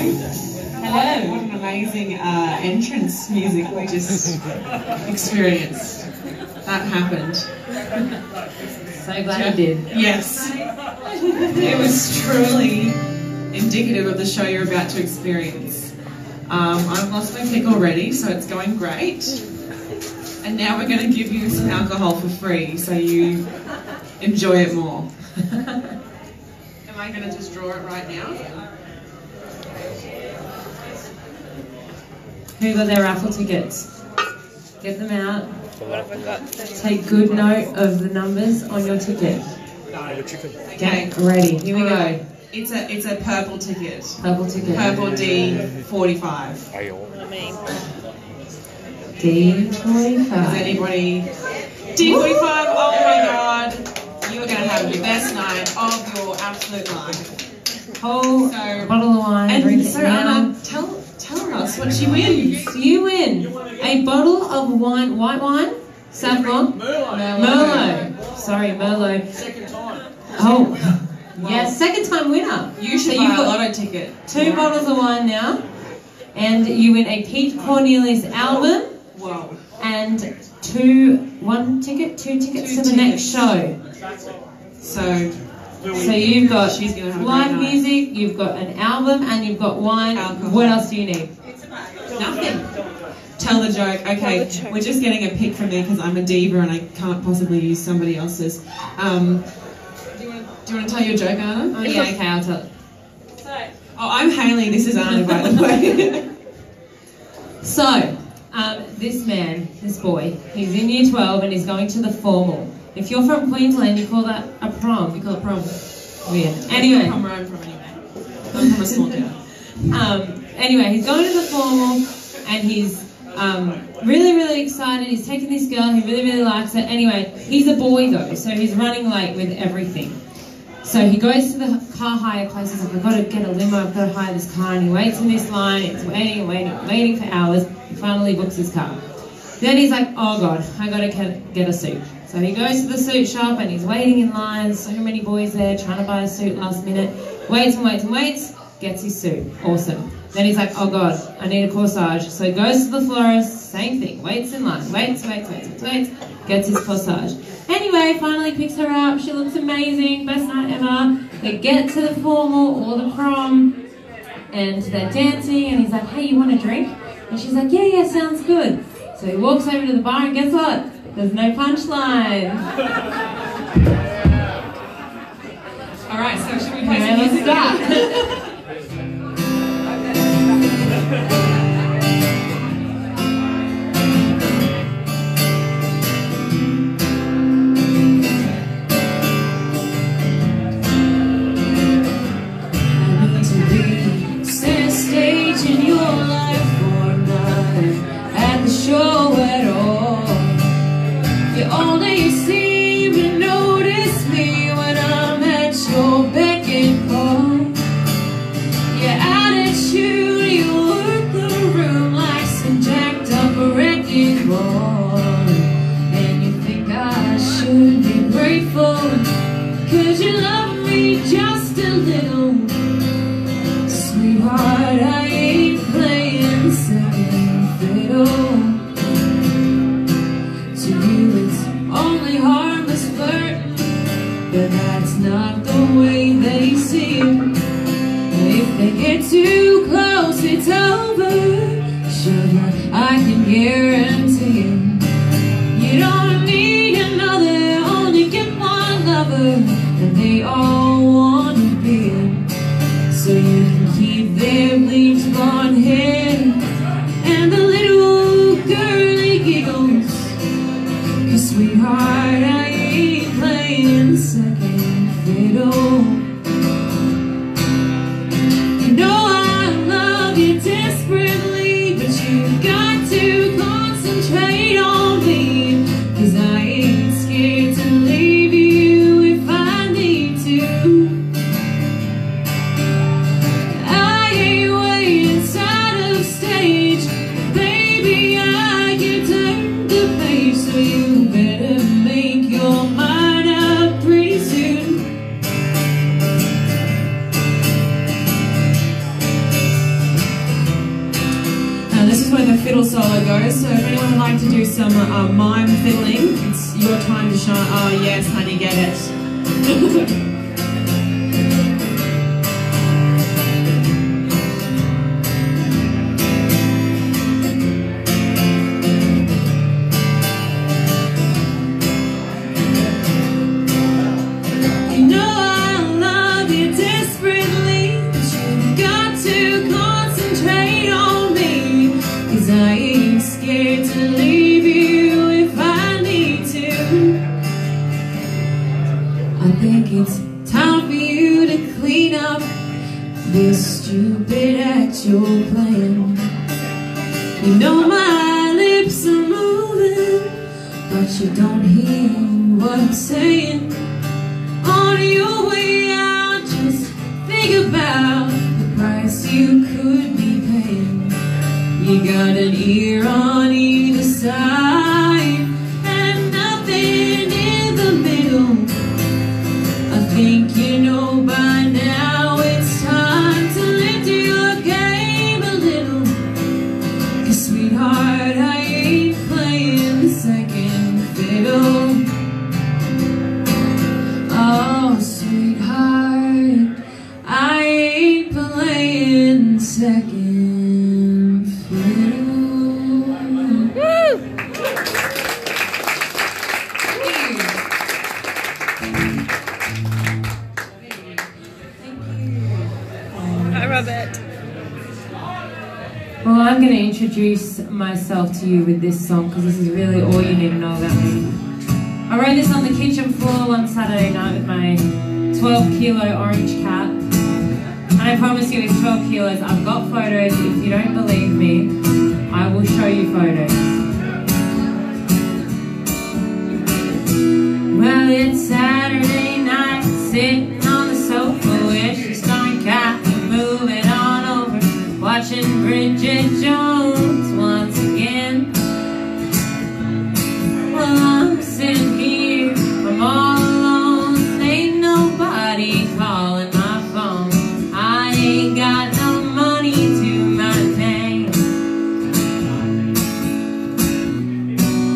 Hello. What an amazing uh, entrance music we just experienced. That happened. So glad you did. Yes. It was truly indicative of the show you're about to experience. Um, I've lost my kick already, so it's going great. And now we're going to give you some alcohol for free, so you enjoy it more. Am I going to just draw it right now? Who got their raffle tickets? Get them out. Take good note of the numbers on your ticket. Okay. Get ready. Here we go. It's a it's a purple ticket. Purple ticket. Purple D forty five. D45. Is anybody D forty five? Oh my god. You are gonna have the best night of your absolute life. Whole So- bottle of wine. And so now. Arna, tell tell us what she wins. You win a bottle of wine, white wine, Sauvignon, Merlot. Sorry, Merlot. Second time. Oh, yes, second time winner. You should So buy you've a lotto ticket. Two bottles of wine now, and you win a Pete Cornelius album Whoa. and two, one ticket, two tickets Two to the next show. So So you've got live music, you've got an album, and you've got wine. Alcohol. What else do you need? Nothing. Tell the joke. Okay, we're just getting a pic from me because I'm a diva and I can't possibly use somebody else's. Um, do you want to do you want to tell your joke, Arna? Oh yeah, okay, I'll tell it. Oh, I'm Hayley. This is Arna, by the way. So, um, this man, this boy, he's in year 12 and he's going to the formal. If you're from Queensland, you call that a prom. You call it prom. Weird. Anyway, from where I'm from, anyway. I'm from a small town. um, anyway, he's going to the formal and he's um, really, really excited. He's taking this girl. He really, really likes her. Anyway, he's a boy though, so he's running late with everything. So he goes to the car hire place. He's like, I've got to get a limo. I've got to hire this car. And he waits in this line. It's waiting waiting waiting for hours. He finally books his car. Then he's like, oh God, I got to get, get a suit. So he goes to the suit shop and he's waiting in line. So many boys there trying to buy a suit last minute. Waits and waits and waits. Gets his suit. Awesome. Then he's like, oh God, I need a corsage. So he goes to the florist. Same thing. Waits in line. Waits, waits, waits, waits, waits. Gets his corsage. Anyway, finally picks her up. She looks amazing. Best night ever. They get to the formal or the prom and they're dancing and he's like, hey, you want a drink? And she's like, yeah, yeah, sounds good. So he walks over to the bar and guess what? There's no punchline. All right, so should we play some music? I fiddle solo goes. So if anyone would like to do some uh, mime fiddling, it's your time to shine. Oh yes, honey, get it. I ain't scared to leave you if I need to. I think it's time for you to clean up This stupid act you're playing here on introduce myself to you with this song because this is really all you need to know about me. I wrote this on the kitchen floor one Saturday night with my 12 kilo orange cat. And I promise you it's 12 kilos. I've got photos. If you don't believe me, I will show you photos.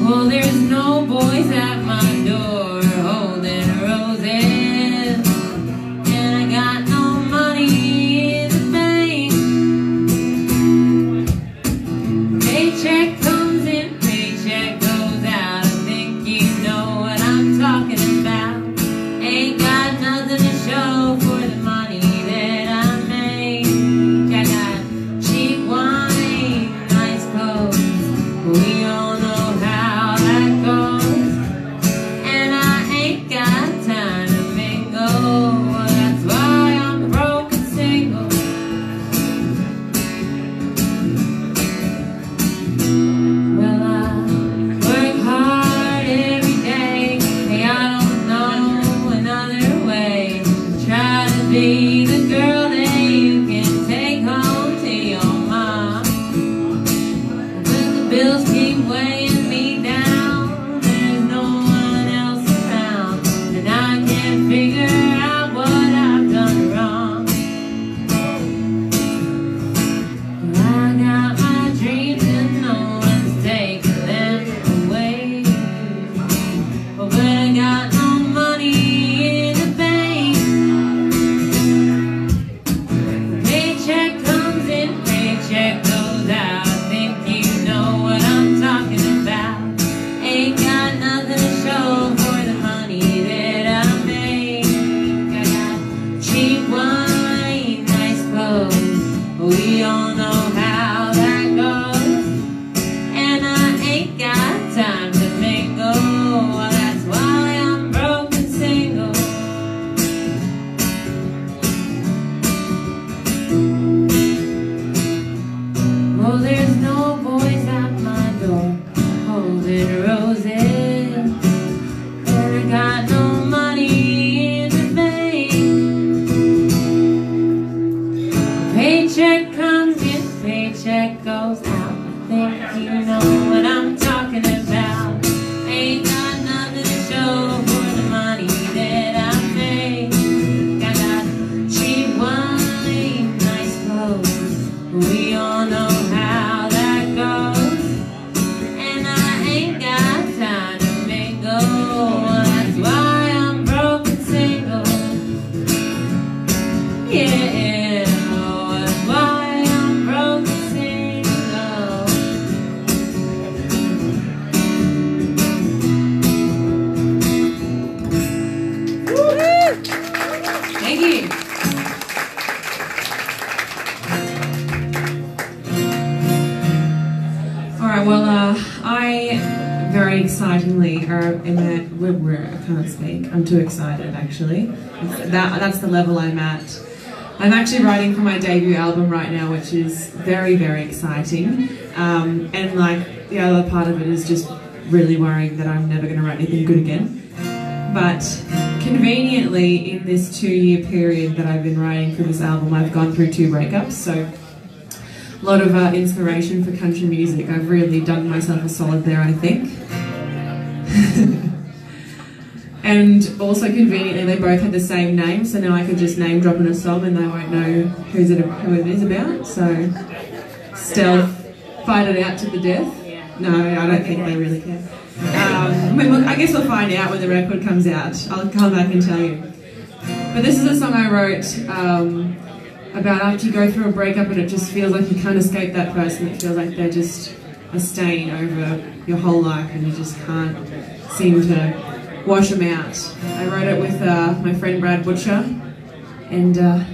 Well, there's no boys at my door. roses. Excitingly are, am at, we're, I can't speak. I'm too excited, actually. That, that's the level I'm at. I'm actually writing for my debut album right now, which is very, very exciting. Um, and like the other part of it is just really worrying that I'm never going to write anything good again. But conveniently, in this two-year period that I've been writing for this album, I've gone through two breakups. So a lot of uh, inspiration for country music. I've really done myself a solid there, I think. and also conveniently, they both had the same name, so now I could just name drop in a song and they won't know who's it, who it is about. So, stealth, fight it out to the death. No, I don't think they really care. Um, I guess we'll find out when the record comes out. I'll come back and tell you. But this is a song I wrote um, about after you go through a breakup and it just feels like you can't escape that person. It feels like they're just a stain over your whole life and you just can't seem to wash them out. I wrote it with uh, my friend Brad Butcher and uh,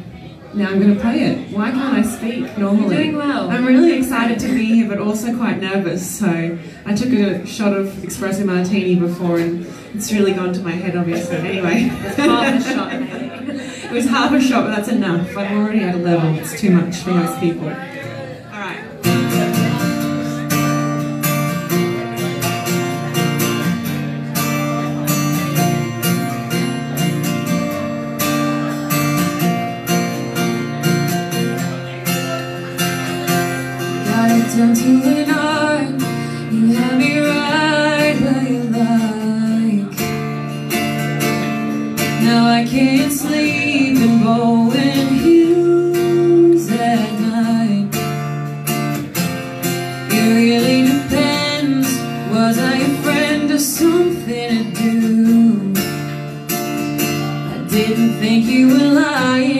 now I'm going to play it. Why can't I speak normally? You're doing well. I'm really excited to be here but also quite nervous. So I took a shot of espresso martini before and it's really gone to my head obviously. Anyway. Half a shot. It was half a shot, but that's enough. I'm already at a level. It's too much for most people. Think you were lying.